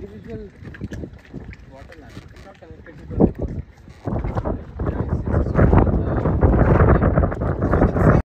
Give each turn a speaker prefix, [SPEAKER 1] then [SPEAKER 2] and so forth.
[SPEAKER 1] individual water line. It's not connected to the